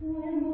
When